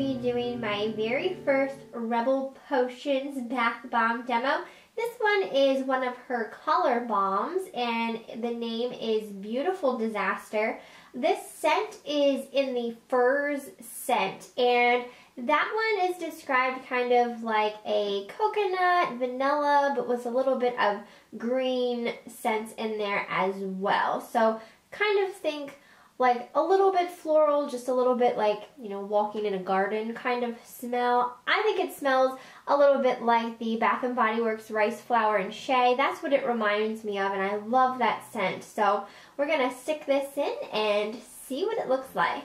be doing my very first Rebel Potions bath bomb demo. This one is one of her color bombs and the name is Beautiful Disaster. This scent is in the Furs scent and that one is described kind of like a coconut, vanilla, but with a little bit of green scents in there as well. So kind of think like a little bit floral, just a little bit like, you know, walking in a garden kind of smell. I think it smells a little bit like the Bath & Body Works Rice Flower and Shea. That's what it reminds me of and I love that scent. So we're going to stick this in and see what it looks like.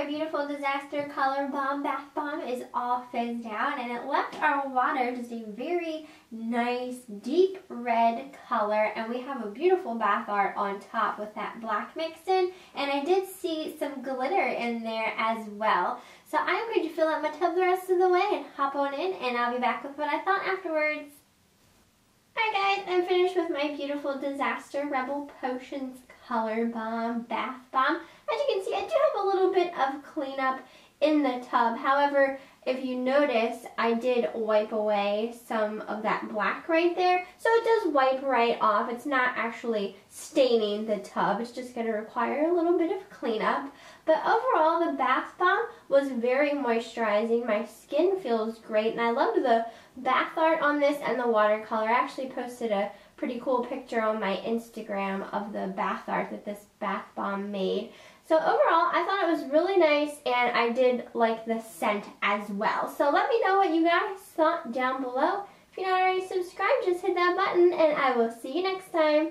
Our beautiful disaster color bomb bath bomb is all fizzed out and it left our water just a very nice deep red color and we have a beautiful bath art on top with that black mixed in and I did see some glitter in there as well. So I'm going to fill up my tub the rest of the way and hop on in and I'll be back with what I thought afterwards. Hi guys, I'm finished with my beautiful Disaster Rebel Potions Color Bomb Bath Bomb. As you can see, I do have a little bit of cleanup in the tub. However, if you notice, I did wipe away some of that black right there. So it does wipe right off. It's not actually staining the tub. It's just going to require a little bit of cleanup. But overall, the bath bomb was very moisturizing. My skin feels great. And I loved the bath art on this and the watercolor. I actually posted a pretty cool picture on my Instagram of the bath art that this bath bomb made. So overall, I thought it was really nice and I did like the scent as well. So let me know what you guys thought down below. If you're not already subscribed, just hit that button and I will see you next time.